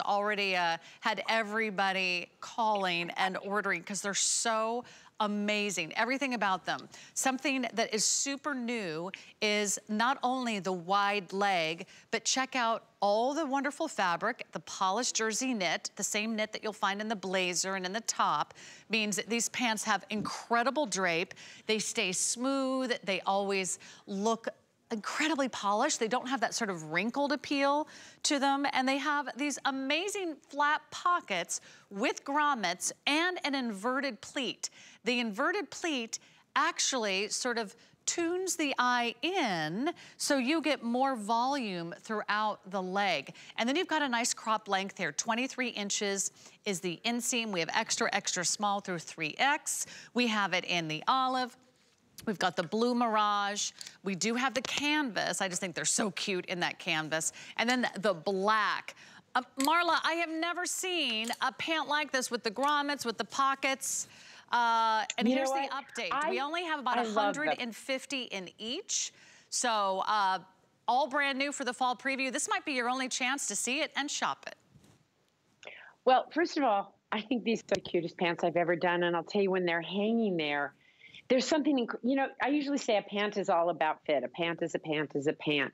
already uh, had everybody calling and ordering because they're so amazing, everything about them. Something that is super new is not only the wide leg, but check out all the wonderful fabric, the polished jersey knit, the same knit that you'll find in the blazer and in the top, means that these pants have incredible drape. They stay smooth. They always look incredibly polished. They don't have that sort of wrinkled appeal to them. And they have these amazing flat pockets with grommets and an inverted pleat. The inverted pleat actually sort of tunes the eye in so you get more volume throughout the leg. And then you've got a nice crop length here. 23 inches is the inseam. We have extra, extra small through 3X. We have it in the olive. We've got the blue Mirage. We do have the canvas. I just think they're so cute in that canvas. And then the, black. Uh, Marla, I have never seen a pant like this with the grommets, with the pockets. Uh, and you here's the update. I, we only have about 150 in each. So uh, all brand new for the fall preview. This might be your only chance to see it and shop it. Well, first of all, I think these are the cutest pants I've ever done. And I'll tell you, when they're hanging there, there's something, you know, I usually say a pant is all about fit. A pant is a pant is a pant.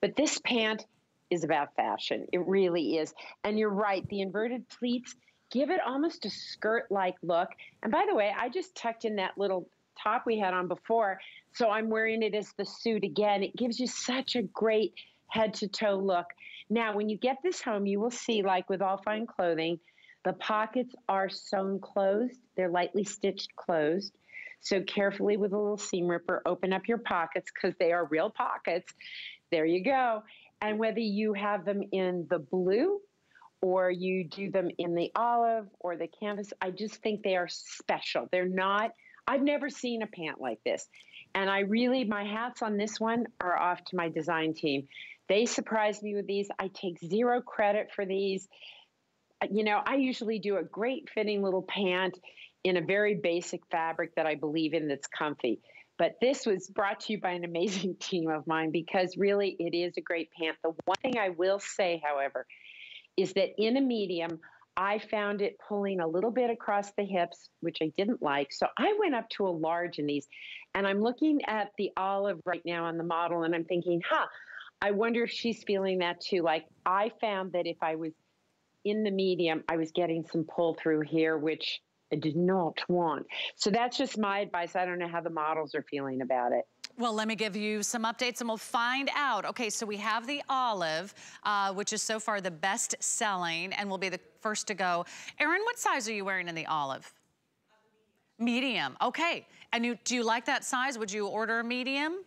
But this pant is about fashion. It really is. And you're right, the inverted pleats give it almost a skirt like look. And by the way, I just tucked in that little top we had on before. So I'm wearing it as the suit again. It gives you such a great head to toe look. Now, when you get this home, you will see, like with all fine clothing, the pockets are sewn closed. They're lightly stitched closed. So carefully with a little seam ripper, open up your pockets because they are real pockets. There you go. And whether you have them in the blue or you do them in the olive or the canvas, I just think they are special. They're not, I've never seen a pant like this. And I really, my hats on this one are off to my design team. They surprised me with these. I take zero credit for these. You know, I usually do a great fitting little pant in a very basic fabric that I believe in that's comfy. But this was brought to you by an amazing team of mine because really it is a great pant. The one thing I will say, however, is that in a medium, I found it pulling a little bit across the hips, which I didn't like. So I went up to a large in these. And I'm looking at the olive right now on the model and I'm thinking, huh, I wonder if she's feeling that too. Like I found that if I was in the medium, I was getting some pull through here, which I did not want. So that's just my advice. I don't know how the models are feeling about it. Well, let me give you some updates and we'll find out. Okay, so we have the olive, uh, which is so far the best selling and will be the first to go. Erin, what size are you wearing in the olive? Medium, okay. And you, do you like that size? Would you order a medium?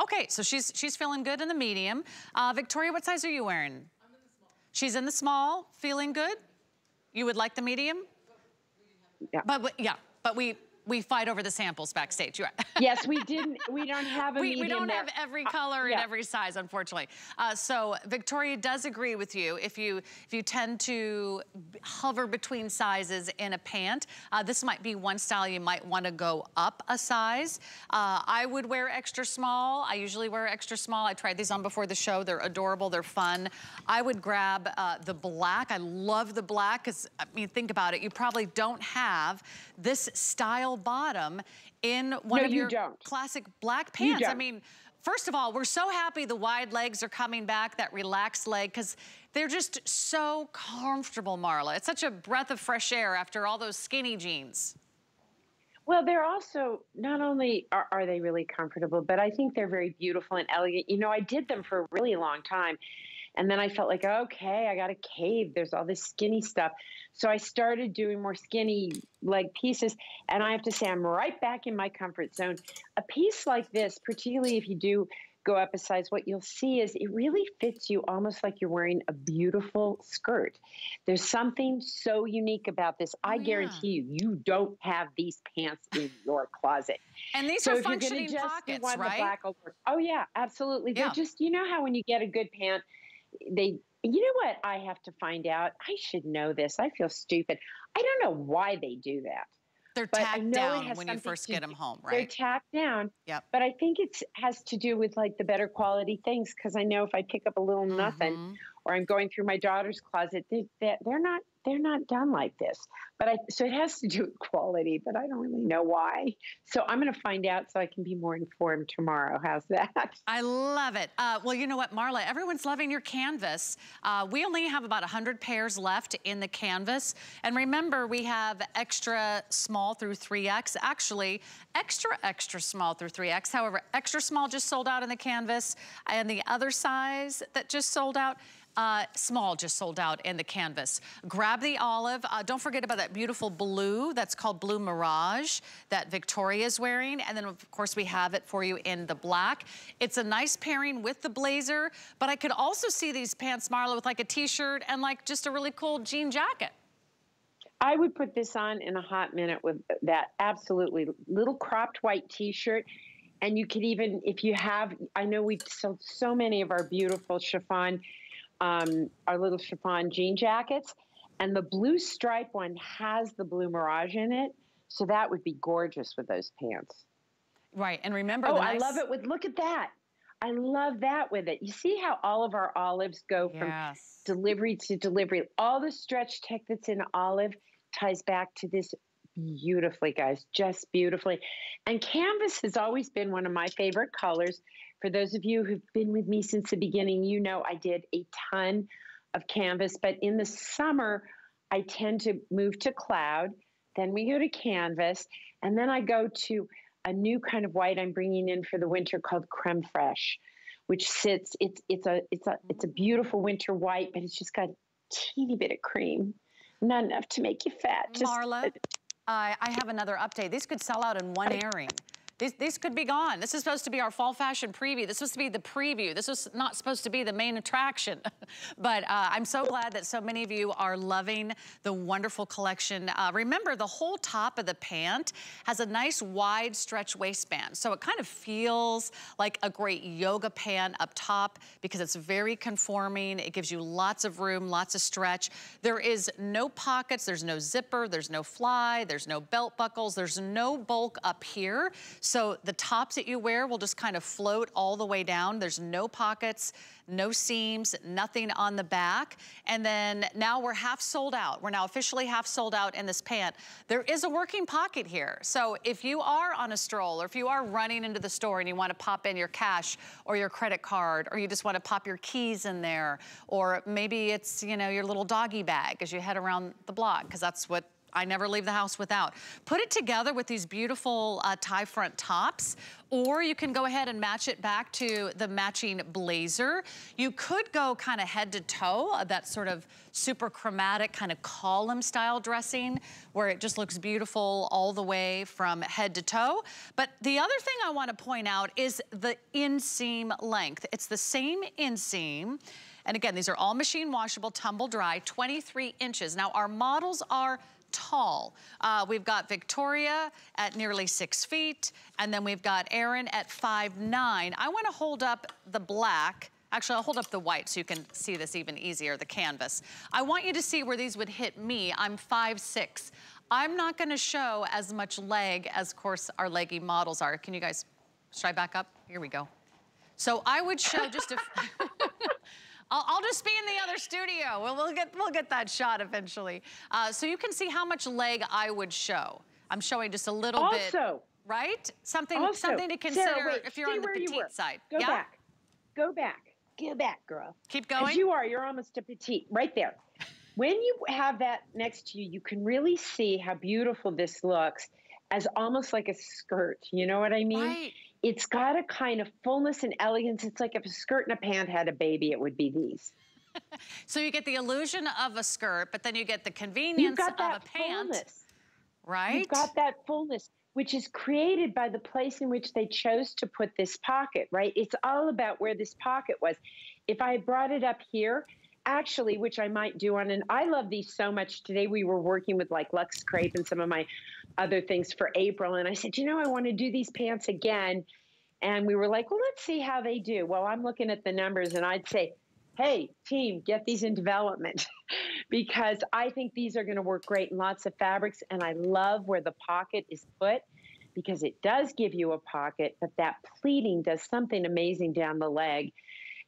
Okay, so she's she's feeling good in the medium. Uh, Victoria, what size are you wearing? I'm in the small. She's in the small, feeling good? You would like the medium? Yeah. But yeah, but we we fight over the samples backstage. yes, we didn't. We don't have a we, we don't there. have every uh, color uh, and every size, unfortunately. Uh, so Victoria does agree with you. If you if you tend to hover between sizes in a pant, uh, this might be one style you might want to go up a size. Uh, I would wear extra small. I usually wear extra small. I tried these on before the show. They're adorable. They're fun. I would grab uh, the black. I love the black because I mean, think about it. You probably don't have this style bottom in one no, of your don't. classic black pants. I mean, first of all, we're so happy the wide legs are coming back, that relaxed leg, because they're just so comfortable, Marla. It's such a breath of fresh air after all those skinny jeans. Well, they're also not only are, are, they really comfortable, but I think they're very beautiful and elegant. You know, I did them for a really long time. And then I felt like, okay, I got a cave. There's all this skinny stuff. So I started doing more skinny leg pieces. And I have to say, I'm right back in my comfort zone. A piece like this, particularly if you do go up a size, what you'll see is it really fits you almost like you're wearing a beautiful skirt. There's something so unique about this. I oh, yeah. guarantee you, you don't have these pants in your closet. And these so are functioning pockets, right? oh yeah, absolutely. Yeah. They're just, you know how when you get a good pant, they you know what I have to find out? I should know this. I feel stupid. I don't know why they do that. They're but tacked down when you first get them home, right? They're tacked down. Yep. But I think it has to do with like the better quality things because I know if I pick up a little mm -hmm. nothing or I'm going through my daughter's closet. They, they're not they're not done like this. But I so it has to do with quality, but I don't really know why. So I'm going to find out so I can be more informed tomorrow. How's that? I love it. Uh, well, you know what, Marla, everyone's loving your canvas. Uh, we only have about 100 pairs left in the canvas. And remember, we have extra small through 3X. Actually, extra, extra small through 3X. However, extra small just sold out in the canvas. And the other size that just sold out, uh, small just sold out in the canvas. Grab the olive. Uh, don't forget about that beautiful blue. That's called Blue Mirage that Victoria is wearing. And then, of course, we have it for you in the black. It's a nice pairing with the blazer, but I could also see these pants, Marla, with like a t-shirt and like just a really cool jean jacket. I would put this on in a hot minute with that absolutely little cropped white t-shirt. And you could even, if you have, I know we've sold so many of our beautiful chiffon um, our little chiffon jean jackets. And the blue stripe one has the blue Mirage in it. So that would be gorgeous with those pants. Right. And remember, oh. I love it with, look at that. I love that with it. You see how all of our olives go from yes. delivery to delivery. All the stretch tech that's in olive ties back to this beautifully, guys, just beautifully. And canvas has always been one of my favorite colors for those of you who've been with me since the beginning, you know I did a ton of canvas, but in the summer, I tend to move to cloud. Then we go to canvas, and then I go to a new kind of white I'm bringing in for the winter called creme fraiche, which sits. It's it's a it's a it's a beautiful winter white, but it's just got a teeny bit of cream, not enough to make you fat. Just, Marla, I have another update. These could sell out in one airing. These could be gone. This is supposed to be our fall fashion preview. This is supposed to be the preview. This was not supposed to be the main attraction. but uh, I'm so glad that so many of you are loving the wonderful collection. Uh, remember, the whole top of the pant has a nice wide stretch waistband. So it kind of feels like a great yoga pant up top because it's very conforming. It gives you lots of room, lots of stretch. There is no pockets. There's no zipper. There's no fly. There's no belt buckles. There's no bulk up here. So the tops that you wear will just kind of float all the way down. There's no pockets, no seams, nothing on the back. And then now we're half sold out. We're now officially half sold out in this pant. There is a working pocket here. So if you are on a stroll or if you are running into the store and you want to pop in your cash or your credit card or you just want to pop your keys in there or maybe it's, you know, your little doggy bag as you head around the block because that's what I never leave the house without. Put it together with these beautiful uh, tie front tops, or you can go ahead and match it back to the matching blazer. You could go kind of head to toe, uh, that sort of super chromatic kind of column style dressing where it just looks beautiful all the way from head to toe. But the other thing I want to point out is the inseam length. It's the same inseam. And again, these are all machine washable, tumble dry, 23 inches. Now our models are tall. Uh, we've got Victoria at nearly six feet, and then we've got Erin at five nine. I wanna hold up the black Actually, I'll hold up the white so you can see this even easier, the canvas. I want you to see where these would hit me. I'm five six. I'm not gonna show as much leg as, of course, our leggy models are. Can you guys, should I back up? Here we go. So I would show just a, I'll, I'll, just be in the other studio. We'll, we'll, get, we'll get that shot eventually. Uh, so you can see how much leg I would show. I'm showing just a little also, bit. Also. Right? Something, also, something to consider Sarah, wait, if you're on the petite side. Go yeah? back. Go back. Go back, girl. Keep going. As you are, you're almost a petite. Right there. When you have that next to you, you can really see how beautiful this looks as almost like a skirt. You know what I mean? Right it's got a kind of fullness and elegance. It's like if a skirt and a pant had a baby, it would be these. so you get the illusion of a skirt, but then you get the convenience of a pant. Fullness. Right? You've got that fullness, which is created by the place in which they chose to put this pocket, right? It's all about where this pocket was. If I brought it up here, actually, which I might do on and I love these so much. Today we were working with like Luxe Crepe and some of my other things for April. And I said, you know, I want to do these pants again. And we were like, well, let's see how they do. Well, I'm looking at the numbers and I'd say, hey, team, get these in development because I think these are going to work great in lots of fabrics. And I love where the pocket is put because it does give you a pocket, but that pleating does something amazing down the leg.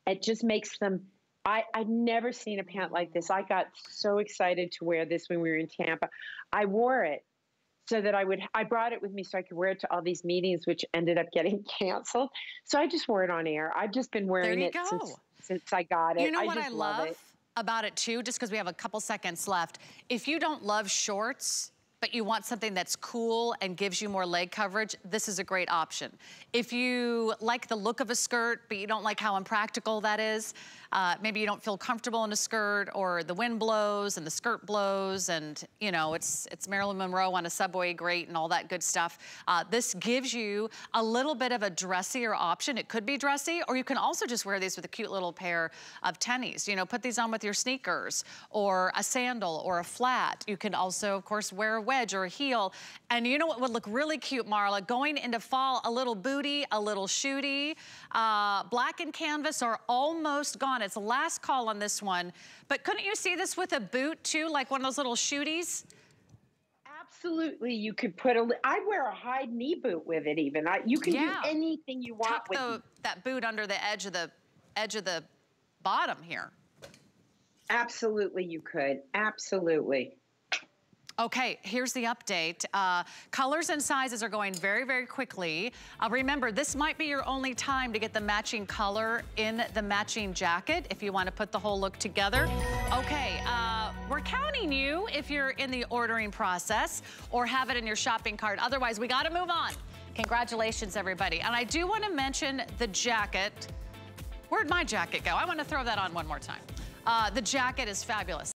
It just makes them I, I'd never seen a pant like this. I got so excited to wear this when we were in Tampa. I wore it so that I would, I brought it with me so I could wear it to all these meetings, which ended up getting canceled. So I just wore it on air. I've just been wearing it since, since I got it. You know I what I love, love about it too, just because we have a couple seconds left. If you don't love shorts, but you want something that's cool and gives you more leg coverage, this is a great option. If you like the look of a skirt, but you don't like how impractical that is, uh, maybe you don't feel comfortable in a skirt or the wind blows and the skirt blows and, you know, it's, it's Marilyn Monroe on a subway grate and all that good stuff. Uh, this gives you a little bit of a dressier option. It could be dressy, or you can also just wear these with a cute little pair of tennies. You know, put these on with your sneakers or a sandal or a flat. You can also, of course, wear a wedge or a heel. And you know what would look really cute, Marla? Going into fall, a little booty, a little shooty. Uh, black and canvas are almost gone on. It's the last call on this one. But couldn't you see this with a boot too, like one of those little shooties? Absolutely, you could put a. I'd wear a high knee boot with it. Even I, you can yeah. do anything you want Tuck with the, that boot under the edge of the edge of the bottom here. Absolutely, you could. Absolutely. Okay, here's the update. Uh, colors and sizes are going very, very quickly. Uh, remember, this might be your only time to get the matching color in the matching jacket if you want to put the whole look together. Okay, uh, we're counting you if you're in the ordering process or have it in your shopping cart. Otherwise, we got to move on. Congratulations, everybody. And I do want to mention the jacket. Where'd my jacket go? I want to throw that on one more time. Uh, the jacket is fabulous.